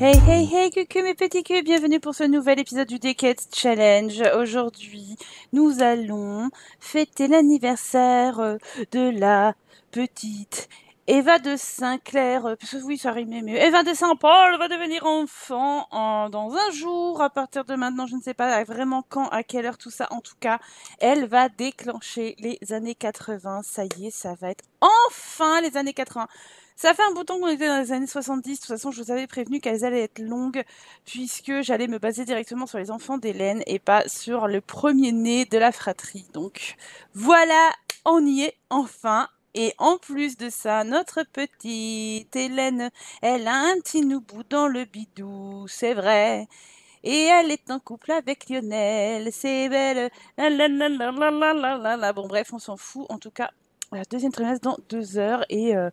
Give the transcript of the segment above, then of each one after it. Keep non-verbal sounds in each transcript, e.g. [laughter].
Hey hey hey coucou mes petits culs, bienvenue pour ce nouvel épisode du Decade Challenge. Aujourd'hui, nous allons fêter l'anniversaire euh, de la petite Eva de Saint-Clair, euh, parce que oui, ça rimait mieux. Eva de Saint-Paul va devenir enfant en- dans un jour, à partir de maintenant, je ne sais pas vraiment quand, à quelle heure, tout ça. En tout cas, elle va déclencher les années 80. Ça y est, ça va être enfin les années 80. Ça fait un bouton qu'on était dans les années 70. De toute façon, je vous avais prévenu qu'elles allaient être longues puisque j'allais me baser directement sur les enfants d'Hélène et pas sur le premier-né de la fratrie. Donc voilà, on y est enfin. Et en plus de ça, notre petite Hélène, elle a un petit noubou dans le bidou, c'est vrai. Et elle est en couple avec Lionel, c'est belle. Bon bref, on s'en fout. En tout cas, deuxième trimestre dans deux heures et euh,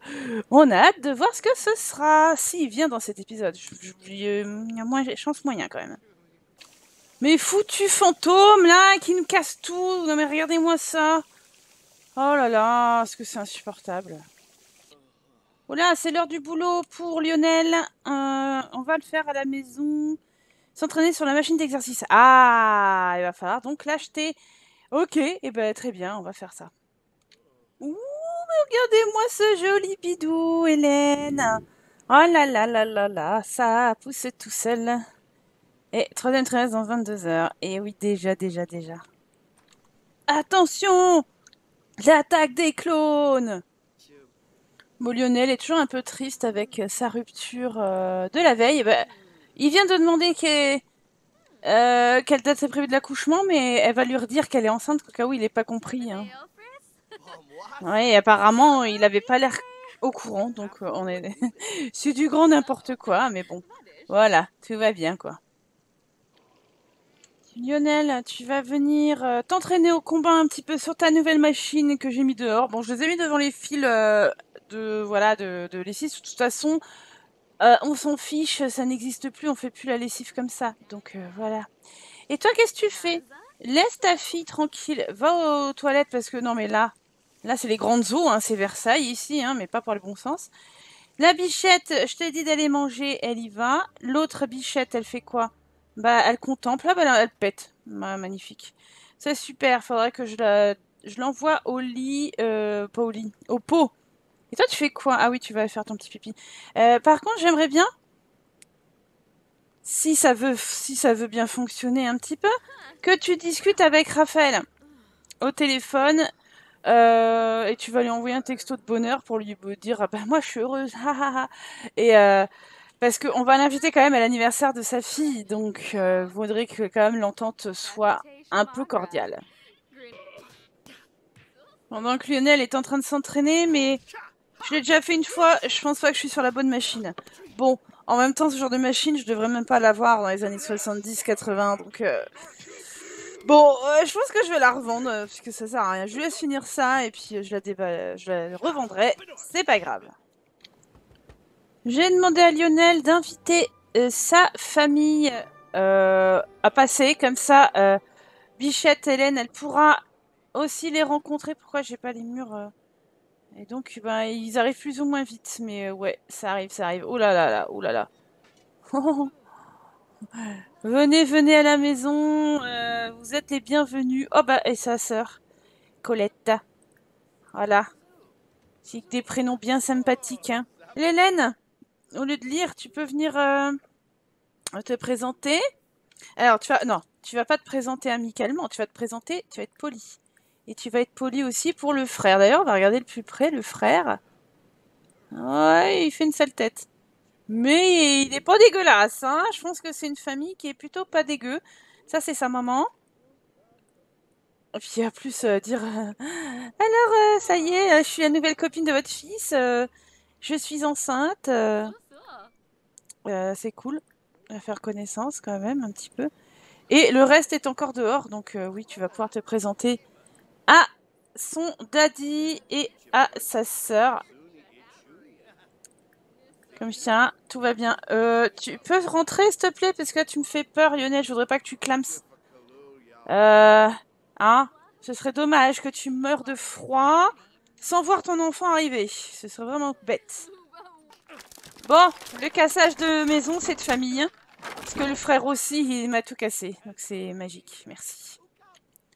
on a hâte de voir ce que ce sera. S'il vient dans cet épisode, euh, il y a moins, chance moyen quand même. Mais foutu fantôme là, qui nous casse tout. Non mais regardez-moi ça. Oh là là, est-ce que c'est insupportable. Voilà, c'est l'heure du boulot pour Lionel. Euh, on va le faire à la maison. S'entraîner sur la machine d'exercice. Ah, il va falloir donc l'acheter. Ok, et eh ben très bien, on va faire ça. Regardez-moi ce joli bidou, Hélène. Oh là là là là là, ça pousse tout seul. Et troisième trimestre dans 22 heures. Et oui, déjà, déjà, déjà. Attention L'attaque des clones Bon, Lionel est toujours un peu triste avec sa rupture euh, de la veille. Bah, il vient de demander euh, quelle date c'est prévu de l'accouchement, mais elle va lui redire qu'elle est enceinte au cas où il n'ait pas compris. hein. Ouais, et apparemment, il avait pas l'air au courant, donc euh, on est... [laughs] c'est du grand n'importe quoi, mais bon, voilà, tout va bien, quoi. Lionel, tu vas venir euh, t'entraîner au combat un petit peu sur ta nouvelle machine que j'ai mis dehors. Bon, je les ai mis devant les fils euh, de voilà de, de lessive. De toute façon, on s'en fiche, ça n'existe plus, on fait plus la lessive comme ça. Donc voilà. Et toi, qu'est-ce que tu fais? Laisse ta fille tranquille, va aux toilettes parce que non mais là, là c'est les grandes eaux, hein, c'est Versailles ici, hein, mais pas pour le bon sens. La bichette, je t'ai dit d'aller manger, elle y va. L'autre bichette, elle fait quoi? Bah, elle contemple, ah bah elle pète. Ah, magnifique. C'est super, faudrait que je la, je l'envoie au lit, euh, pas au lit, au pot. Et toi, tu fais quoi? Ah oui, tu vas faire ton petit pipi. Euh, par contre, j'aimerais bien, si ça veut, si ça veut bien fonctionner un petit peu, que tu discutes avec Raphaël au téléphone euh, et tu vas lui envoyer un texto de bonheur pour lui dire ah ben moi je suis heureuse. [laughs] Et euh, parce qu'on va l'inviter quand même à l'anniversaire de sa fille donc euh, voudrait que quand même l'entente soit un peu cordiale. Pendant que Lionel est en train de s'entraîner mais je l'ai déjà fait une fois je pense pas que je suis sur la bonne machine. Bon en même temps ce genre de machine je devrais même pas l'avoir dans les années 70-80 donc euh, Bon, euh, je pense que je vais la revendre euh, parce que ça sert à rien. Je lui laisse finir ça et puis euh, je la revendrai. C'est pas grave. J'ai demandé à Lionel d'inviter sa famille à passer comme ça. Bichette, Hélène, elle pourra aussi les rencontrer. Pourquoi j'ai pas les murs Et donc, ben, ils arrivent plus ou moins vite. Mais ouais, ça arrive, ça arrive. Oh là là là, oh là là. [laughs] Venez, venez à la maison, euh, vous êtes les bienvenus. Oh bah, et sa sœur, Colette. Voilà. C'est des prénoms bien sympathiques, hein. Hélène, au lieu de lire, tu peux venir euh, te présenter. Alors, tu vas, non, tu vas pas te présenter amicalement, tu vas te présenter, tu vas être poli. Et tu vas être poli aussi pour le frère. D'ailleurs, on va regarder de plus près, le frère. Ouais, il fait une sale tête. Mais il est pas dégueulasse, hein. Je pense que c'est une famille qui est plutôt pas dégueu. Ça, c'est sa maman. Et puis, à plus, euh, dire... euh, Alors, euh, ça y est, je suis la nouvelle copine de votre fils. je suis enceinte. c'est cool. Va faire connaissance quand même, un petit peu. Et le reste est encore dehors. Donc, oui, tu vas pouvoir te présenter à son daddy et à sa sœur. Comme je tiens, tout va bien. Euh, tu peux rentrer, s'il te plaît, parce que là, tu me fais peur, Lionel. Je voudrais pas que tu clames. Euh, hein Ce serait dommage que tu meurs de froid sans voir ton enfant arriver. Ce serait vraiment bête. Bon, le cassage de maison, c'est de famille. Hein. parce que le frère aussi, il m'a tout cassé. Donc c'est magique. Merci.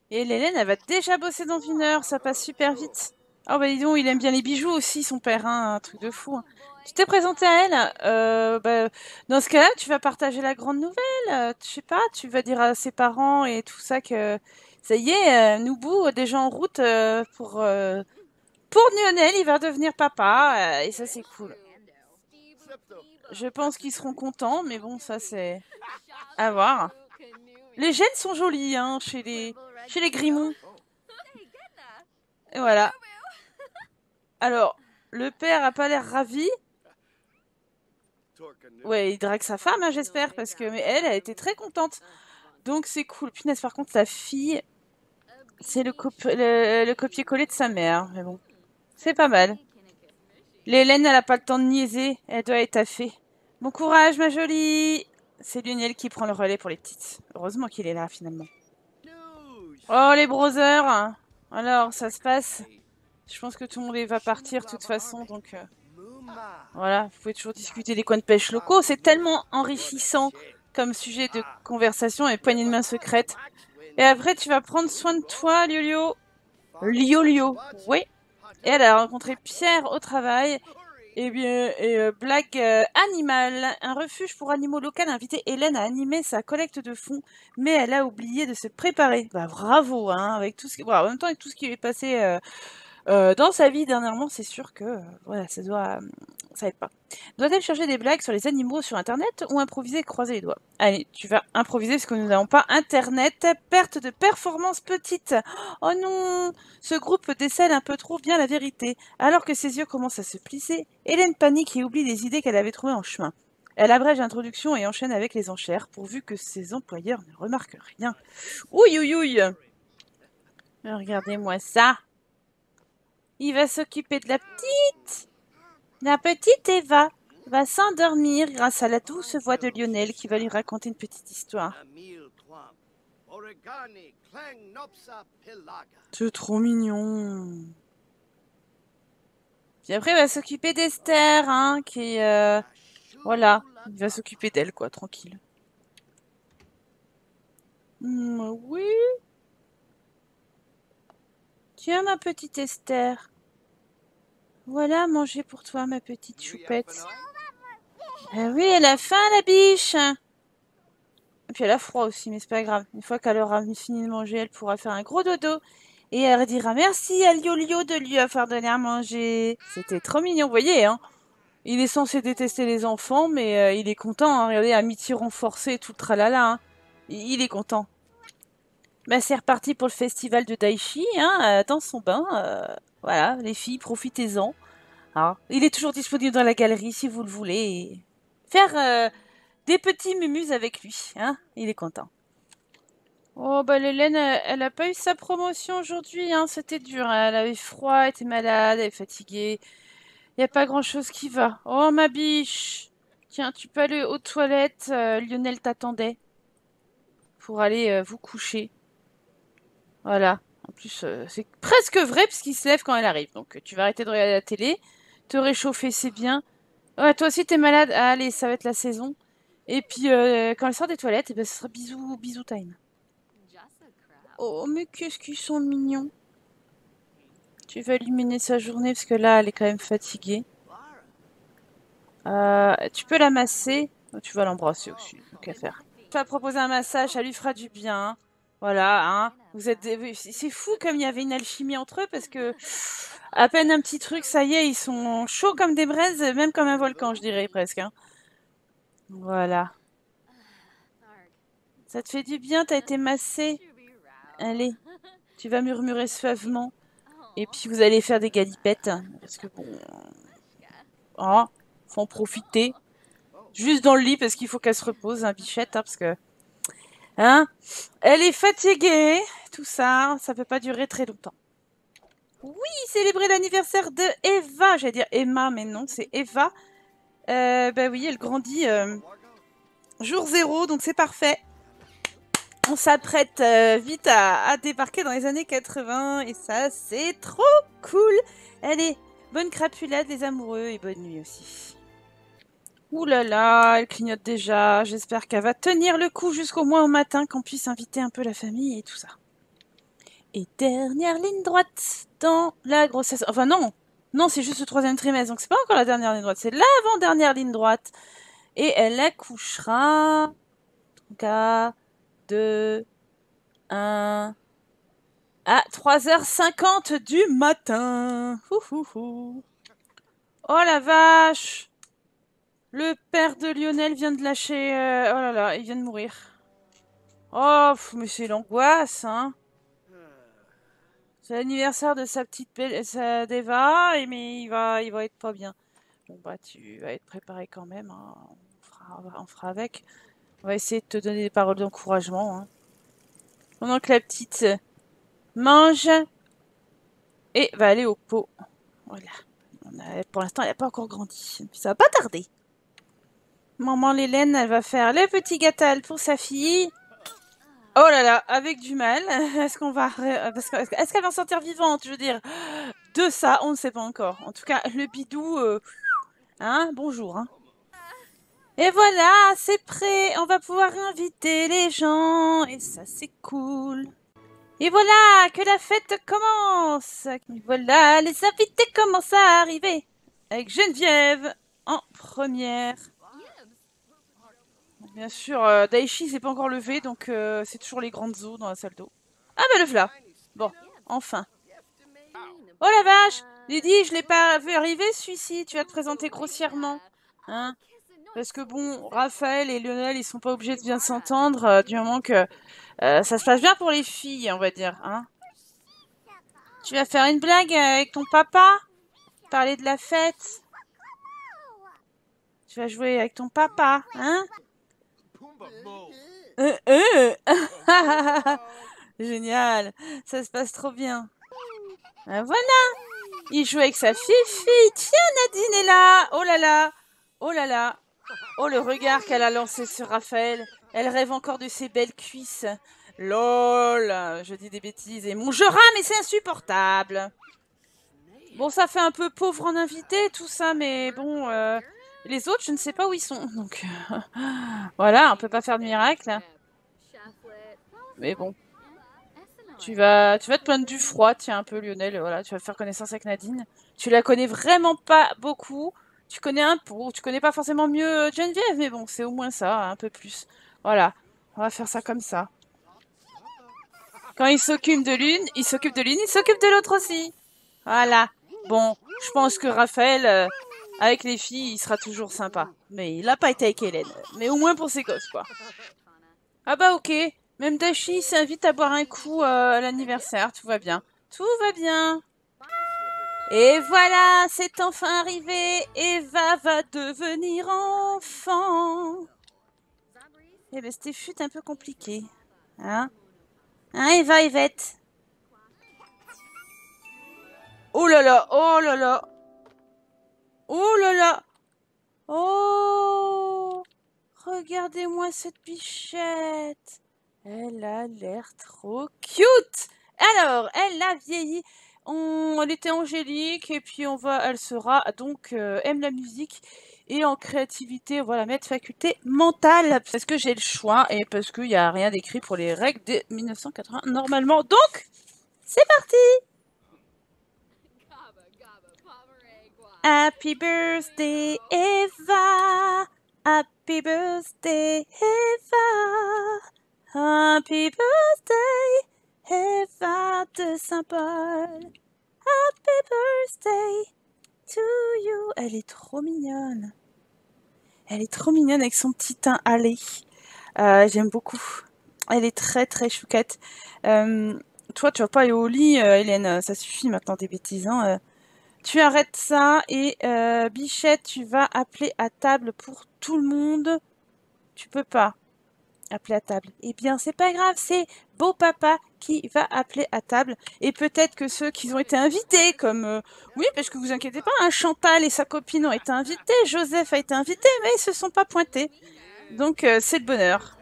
Et l'Hélène, elle va déjà bosser dans une heure. Ça passe super vite. Oh bah dis donc, il aime bien les bijoux aussi, son père. Hein, un truc de fou. Hein. Tu t'es présenté à elle euh, bah, Dans ce cas-là, tu vas partager la grande nouvelle. Je sais pas, tu vas dire à ses parents et tout ça que ça y est, euh, Noubou, déjà en route euh, pour, euh, pour Lionel, il va devenir papa. et ça, c'est cool. Je pense qu'ils seront contents, mais bon, ça, c'est à voir. Les gènes sont jolis hein, chez les, chez les Grimou. Et voilà. Alors, le père a pas l'air ravi. Ouais, il drague sa femme, hein, j'espère, parce que mais elle, elle était très contente. Donc c'est cool. Punaise, par contre, la fille, c'est le, le, copier-coller de sa mère. Mais bon, c'est pas mal. L'Hélène, elle a pas le temps de niaiser. Elle doit être fait. Bon courage, ma jolie C'est Lionel qui prend le relais pour les petites. Heureusement qu'il est là, finalement. Oh, les brothers Alors, ça se passe Je pense que tout le monde va partir, de toute façon, donc... Euh, voilà, vous pouvez toujours discuter des coins de pêche locaux. C'est tellement enrichissant comme sujet de conversation et poignée de main secrète. Et après, tu vas prendre soin de toi, Liolio. Liolio, oui. Et elle a rencontré Pierre au travail. Et bien, et euh, blague euh, animale, un refuge pour animaux locaux a invité Hélène à animer sa collecte de fonds, mais elle a oublié de se préparer. Bah bravo, hein, avec tout ce qui, en même temps avec tout ce qui est passé euh, euh, dans sa vie dernièrement, c'est sûr que voilà, ça doit, ça aide pas. Doit-elle chercher des blagues sur les animaux sur Internet ou improviser et croiser les doigts? Allez, tu vas improviser parce que nous n'avons pas Internet. Perte de performance petite. Oh non Ce groupe décèle un peu trop bien la vérité. Alors que ses yeux commencent à se plisser, Hélène panique et oublie les idées qu'elle avait trouvées en chemin. Elle abrège l'introduction et enchaîne avec les enchères, pourvu que ses employeurs ne remarquent rien. Ouïe, ouïe, ouïe Regardez-moi ça il va s'occuper de la petite. La petite Eva va s'endormir grâce à la douce voix de Lionel qui va lui raconter une petite histoire. C'est trop mignon. Puis après, il va s'occuper d'Esther, hein, qui euh, voilà, il va s'occuper d'elle, quoi, tranquille. Hmm, oui. Tiens, ma petite Esther. Voilà, manger pour toi, ma petite choupette. Ah oui, elle a faim, la biche. Et puis elle a froid aussi, mais c'est pas grave. Une fois qu'elle aura fini de manger, elle pourra faire un gros dodo. Et elle dira merci à Lio-Lio de lui avoir donné à manger. C'était trop mignon, vous voyez, hein. Il est censé détester les enfants, mais euh, il est content. Hein. Regardez, amitié renforcée, tout le tralala. Hein. Il, est content. Bah, c'est reparti pour le festival de Daichi, hein, euh, dans son bain. Euh, voilà, les filles, profitez-en. Il est toujours disponible dans la galerie si vous le voulez. Faire euh, des petits mumus avec lui. Hein Il est content. Oh, bah l'Hélène, elle, a pas eu sa promotion aujourd'hui. Hein C'était dur. Hein. Elle avait froid, elle était malade, elle est fatiguée. Il n'y a pas grand-chose qui va. Oh, ma biche Tiens, tu peux aller aux toilettes. Lionel t'attendait. Pour aller vous coucher. Voilà. En plus, euh, c'est presque vrai puisqu'il se lève quand elle arrive. Donc, tu vas arrêter de regarder la télé. Te réchauffer, c'est bien. Ouais, toi aussi, t'es malade. Allez, ça va être la saison. Et puis, euh, quand elle sort des toilettes, et eh ben, ce sera bisous, bisous time. Oh, mais qu'est-ce qu'ils sont mignons. Tu vas illuminer sa journée parce que là, elle est quand même fatiguée. Euh, tu peux la masser. Oh, tu vas l'embrasser aussi. Qu'à faire. Tu vas proposer un massage, ça lui fera du bien. Voilà, hein. C'est fou comme il y avait une alchimie entre eux parce que à peine un petit truc, ça y est, ils sont chauds comme des braises, même comme un volcan, je dirais presque. Hein. Voilà. Ça te fait du bien, t'as été massé. Allez, tu vas murmurer suavement. Et puis vous allez faire des galipettes. Hein, parce que bon. Oh, faut en profiter. Juste dans le lit parce qu'il faut qu'elle se repose, hein, bichette, parce que. Hein? Elle est fatiguée, tout ça, ça peut pas durer très longtemps. Oui, célébrer l'anniversaire de Eva, j'allais dire Emma, mais non, c'est Eva. Euh, bah oui, elle grandit euh, jour zéro, donc c'est parfait. On s'apprête euh, vite à, à, débarquer dans les années 80, et ça, c'est trop cool. Allez, bonne crapulade les amoureux, et bonne nuit aussi. Ouh là là, elle clignote déjà. J'espère qu'elle va tenir le coup jusqu'au moins au matin, qu'on puisse inviter un peu la famille et tout ça. Et dernière ligne droite dans la grossesse. Enfin non, non, c'est juste le troisième trimestre, donc c'est pas encore la dernière ligne droite, c'est l'avant-dernière ligne droite. Et elle accouchera. 3, 2, 1. À 3h50 du matin. Oh la vache Le père de Lionel vient de lâcher... Euh, oh là là, il vient de mourir. Oh, mais c'est l'angoisse, hein c'est l'anniversaire de sa petite sa Deva, et mais il va, il va être pas bien. Bon bah tu vas être préparé quand même, hein. on, fera, avec. On va essayer de te donner des paroles d'encouragement. Hein. Pendant que la petite mange et va aller au pot. Voilà. pour l'instant, elle n'a pas encore grandi. Ça va pas tarder. Maman Lélène, elle va faire le petit gâtal pour sa fille. Oh là là, avec du mal. [laughs] Est-ce qu'on va... Est-ce qu'elle va sortir vivante, je veux dire? De ça, on ne sait pas encore. En tout cas, le bidou... Euh, hein Bonjour, hein. Et voilà, c'est prêt. On va pouvoir inviter les gens. Et ça, c'est cool. Et voilà, que la fête commence. Et voilà, les invités commencent à arriver. Avec Geneviève en première. Bien sûr, euh, Daichi s'est pas encore levé, donc euh, c'est toujours les grandes eaux dans la salle d'eau. Ah bah le voilà Bon, enfin. Oh la vache Lydie, je l'ai pas vu arriver celui-ci, tu vas te présenter grossièrement. Hein Parce que bon, Raphaël et Lionel, ils sont pas obligés de bien s'entendre, euh, du moment que ça se passe bien pour les filles, on va dire. Hein tu vas faire une blague avec ton papa? Parler de la fête? Tu vas jouer avec ton papa, hein? Euh, euh. [laughs] Génial, ça se passe trop bien. Ben voilà, il joue avec sa fille. Tiens, Nadine est là. Oh là là, oh là là. Oh le regard qu'elle a lancé sur Raphaël. Elle rêve encore de ses belles cuisses. Lol, je dis des bêtises. Et mon jeu mais c'est insupportable. Bon, ça fait un peu pauvre en invité, tout ça, mais bon, euh, les autres, je ne sais pas où ils sont. Donc, euh, voilà, on peut pas faire de miracle. Mais bon. Tu vas, tu vas te plaindre du froid, tiens un peu Lionel, voilà, tu vas faire connaissance avec Nadine. Tu la connais vraiment pas beaucoup. Tu connais un peu, tu connais pas forcément mieux euh, Geneviève, mais bon, c'est au moins ça, un peu plus. Voilà, on va faire ça comme ça. Quand il s'occupe de l'une, il s'occupe de l'une, il s'occupe de l'autre aussi. Voilà. Bon, je pense que Raphaël, euh, avec les filles, il sera toujours sympa. Mais il n'a pas été avec Hélène. Mais au moins pour ses gosses, quoi. Ah bah ok. Même Dashi s'invite à boire un coup euh, à l'anniversaire. Tout va bien. Tout va bien. Et voilà, c'est enfin arrivé. Eva va devenir enfant. Eh ben, c'était fut un peu compliqué. Hein? Hein, Eva, Yvette? Oh là là, oh là là Oh là là. Oh. Regardez-moi cette bichette. Elle a l'air trop cute. Alors, elle a vieilli. Elle était angélique et puis on va, elle sera donc euh, aime la musique et en créativité, voilà, mettre faculté mentale. Parce que j'ai le choix et parce qu'il n'y a rien d'écrit pour les règles de 1980 normalement. Donc, c'est parti Happy birthday, Eva. Happy birthday, Eva. Happy birthday, Eva de Saint-Paul. Happy birthday to you. Elle est trop mignonne. Elle est trop mignonne avec son petit teint allé. Euh, J'aime beaucoup. Elle est très très chouquette. Euh, toi, tu vas pas aller au lit, euh, Hélène. Ça suffit maintenant des bêtises. Hein. Euh. Tu arrêtes ça et euh, Bichette, tu vas appeler à table pour tout le monde. Tu peux pas appeler à table. Eh bien, c'est pas grave, c'est beau papa qui va appeler à table. Et peut-être que ceux qui ont été invités, comme... Euh, oui, parce que vous inquiétez pas, hein, Chantal et sa copine ont été invités, Joseph a été invité, mais ils se sont pas pointés. Donc, euh, c'est le bonheur.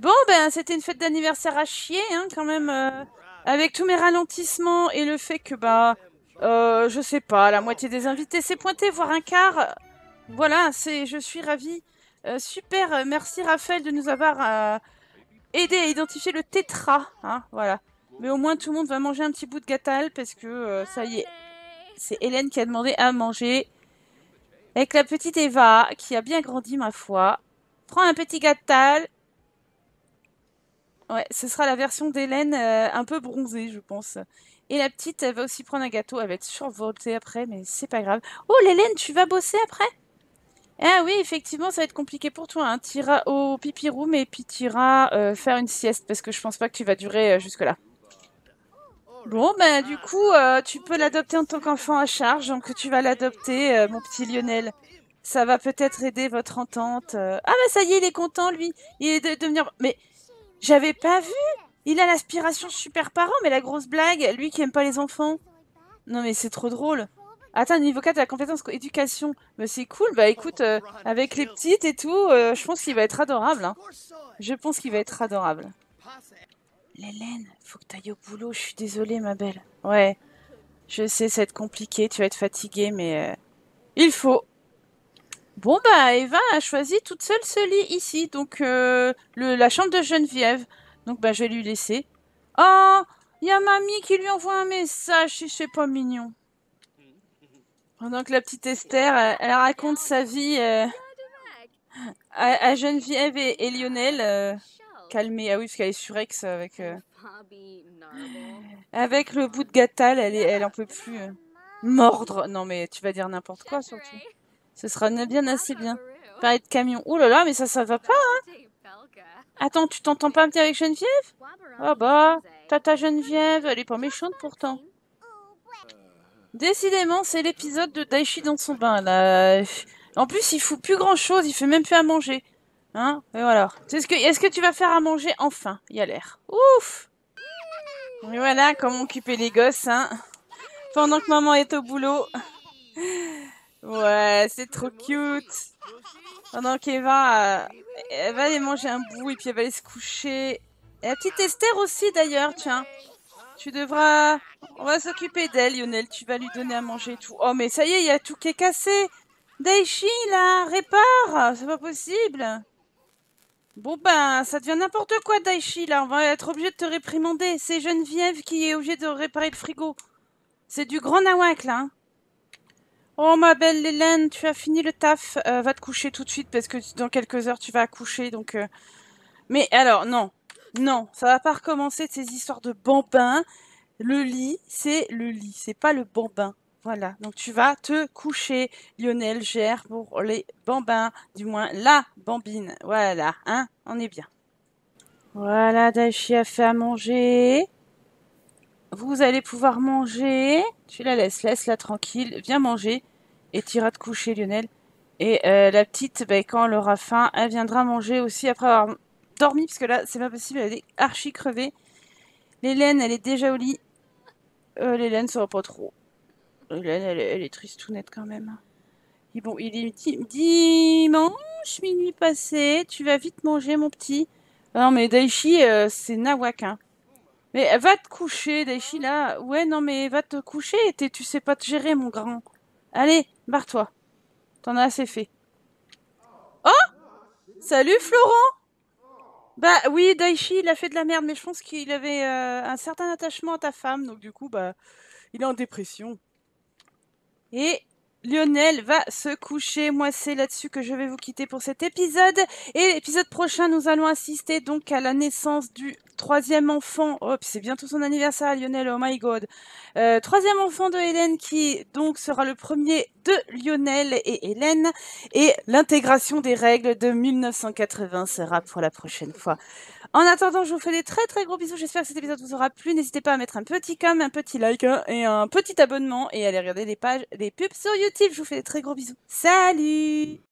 Bon, ben, c'était une fête d'anniversaire à chier, hein, quand même. avec tous mes ralentissements et le fait que, bah, euh, je sais pas, la moitié des invités s'est pointé, voire un quart. Voilà, c'est, je suis ravie. Euh, super, merci Raphaël de nous avoir euh, aidé à identifier le tétra. Hein, voilà. Mais au moins tout le monde va manger un petit bout de gâtal parce que euh, ça y est, c'est Hélène qui a demandé à manger. Avec la petite Eva qui a bien grandi ma foi. Prends un petit gâtal. Ouais, ce sera la version d'Hélène un peu bronzée, je pense. Et la petite, elle va aussi prendre un gâteau. Elle va être survoltée après, mais c'est pas grave. Oh, Hélène, tu vas bosser après? Ah oui, effectivement, ça va être compliqué pour toi. Hein. Tu iras au pipi room et puis tu iras euh, faire une sieste parce que je pense pas que tu vas durer euh, jusque-là. Bon, ben du coup, euh, tu peux l'adopter en tant qu'enfant à charge. Donc tu vas l'adopter, mon petit Lionel. Ça va peut-être aider votre entente. Ah bah ça y est, il est content, lui. Il est de devenir... Mais j'avais pas vu Il a l'aspiration super parent, mais la grosse blague, lui qui aime pas les enfants. Non mais c'est trop drôle. Attends, niveau 4, la compétence éducation. Bah c'est cool, bah écoute, euh, avec les petites et tout, euh, je pense qu'il va être adorable. hein. Je pense qu'il va être adorable. Hélène, faut que t'ailles au boulot, je suis désolée ma belle. Ouais, je sais, ça va être compliqué, tu vas être fatiguée, mais euh, il faut. Bon bah Eva a choisi toute seule ce lit ici, donc le, la chambre de Geneviève. Donc bah je vais lui laisser. Oh, il y a mamie qui lui envoie un message, si c'est pas mignon. Pendant que la petite Esther, elle, raconte sa vie euh, à, à Geneviève et, Lionel. euh, calmée, ah oui, parce qu'elle est surex avec, euh, avec le bout de gâtal, elle, elle en peut plus. euh. Mordre. Non mais tu vas dire n'importe quoi surtout. Ce sera bien assez bien. Pareil de camion. Oh là là, mais ça, ça va pas. Attends, tu t'entends pas avec Geneviève? Ah bah, Tata Geneviève, elle est pas méchante pourtant. Décidément, c'est l'épisode de Daichi dans son bain, là. En plus, il fout plus grand chose, il fait même plus à manger. Hein? Et voilà. Est-ce que, est-ce que tu vas faire à manger enfin? Il y a l'air. Ouf Et voilà comment occuper les gosses, hein. Pendant que maman est au boulot. Ouais, c'est trop cute. Pendant qu'Eva, euh, elle va aller manger un bout et puis elle va aller se coucher. Et la petite Esther aussi d'ailleurs, tiens. Tu devras... On va s'occuper d'elle, Lionel. Tu vas lui donner à manger et tout. Oh, mais ça y est, il y a tout qui est cassé. Daichi, là, répare. C'est pas possible. Bon ben, ça devient n'importe quoi, Daichi, là. On va être obligé de te réprimander. C'est Geneviève qui est obligée de réparer le frigo. C'est du grand nawak, là. hein. Oh, ma belle Hélène, tu as fini le taf. Euh, va te coucher tout de suite parce que dans quelques heures, tu vas accoucher. Donc, euh, Mais alors, non. Non, ça va pas recommencer ces histoires de bambins. Le lit, c'est le lit, c'est pas le bambin. Voilà, donc tu vas te coucher, Lionel gère pour les bambins, du moins la bambine. Voilà, hein, on est bien. Voilà, Daichi a fait à manger. Vous allez pouvoir manger. Tu la laisses, laisse-la tranquille. Viens manger. Et tu iras te coucher, Lionel. Et euh, la petite, ben, quand elle aura faim, elle viendra manger aussi après avoir dormi. Parce que là, c'est pas possible, elle est archi crevée. L'Hélène, elle est déjà au lit. Euh, L'Hélène, ça va pas trop. L'Hélène, elle, est- elle est tristounette quand même. Et bon, il est di- dimanche, minuit passé. Tu vas vite manger, mon petit. Ah Non, mais Daichi, euh, c'est nawak, hein. Mais va te coucher, Daichi, là. Ouais, non, mais va te coucher. Tu sais pas te gérer, mon grand. Allez, barre-toi. T'en as assez fait. Salut, Florent! Bah oui, Daichi, il a fait de la merde, mais je pense qu'il avait euh, un certain attachement à ta femme, donc du coup, bah, il est en dépression. Et Lionel va se coucher. Moi, c'est là-dessus que je vais vous quitter pour cet épisode. Et l'épisode prochain, nous allons assister donc à la naissance du troisième enfant. Oh, c'est bientôt son anniversaire, Lionel. Oh my god. Euh, troisième enfant de Hélène qui donc sera le premier de Lionel et Hélène. Et l'intégration des règles de 1980 sera pour la prochaine fois. En attendant, je vous fais des très très gros bisous. J'espère que cet épisode vous aura plu. N'hésitez pas à mettre un petit com, un petit like hein, et un petit abonnement et à aller regarder les pages, les pubs sur YouTube. Je vous fais des très gros bisous. Salut